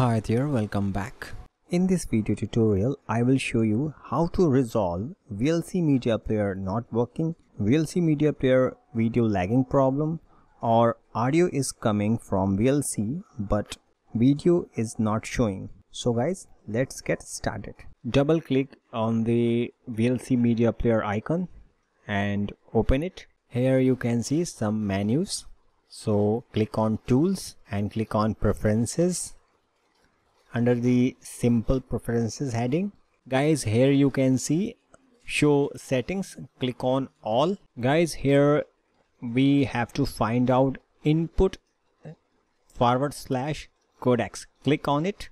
Hi there, welcome back. In this video tutorial, I will show you how to resolve VLC Media Player not working, VLC Media Player video lagging problem, or audio is coming from VLC but video is not showing. So guys, let's get started. Double click on the VLC Media Player icon and open it. Here you can see some menus. So click on Tools and click on Preferences under the simple preferences heading. Guys here you can see show settings. Click on all. Guys here we have to find out input forward slash codecs click on it.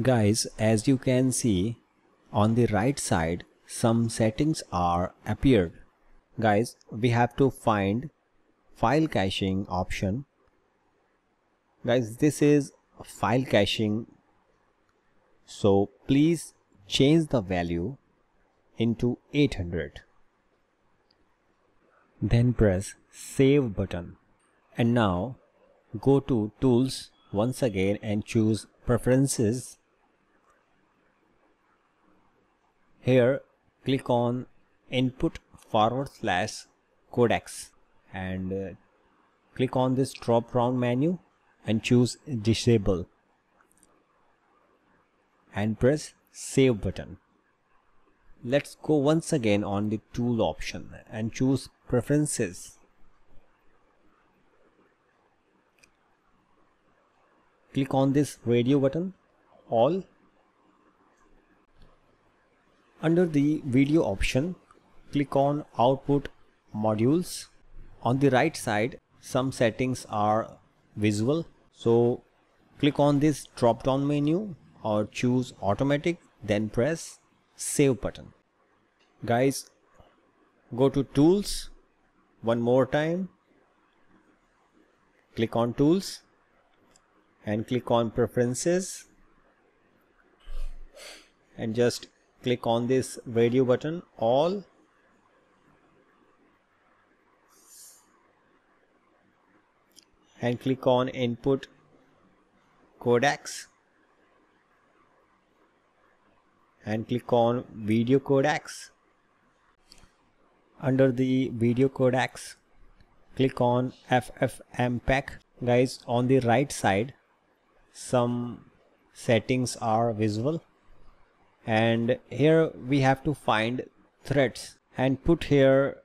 Guys as you can see on the right side some settings are appeared. Guys we have to find file caching option. Guys this is file caching. So please change the value into 800 then press save button. And now go to tools once again and choose preferences. Here click on input forward slash codecs and uh, click on this drop down menu and choose disable. And press save button. Let's go once again on the tool option and choose preferences. Click on this radio button all. Under the video option click on output modules. On the right side some settings are visible so click on this drop down menu or choose automatic then press save button. Guys go to tools one more time. Click on tools and click on preferences. And just click on this radio button. All and click on input codecs and click on video codecs. Under the video codecs click on ffmpeg guys on the right side some settings are visible. And here we have to find threads and put here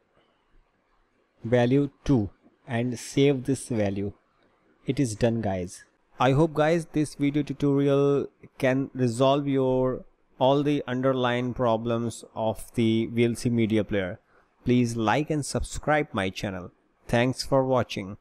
value 2 and save this value it is done guys. I hope guys this video tutorial can resolve your all the underlying problems of the vlc media player. Please like and subscribe my channel. Thanks for watching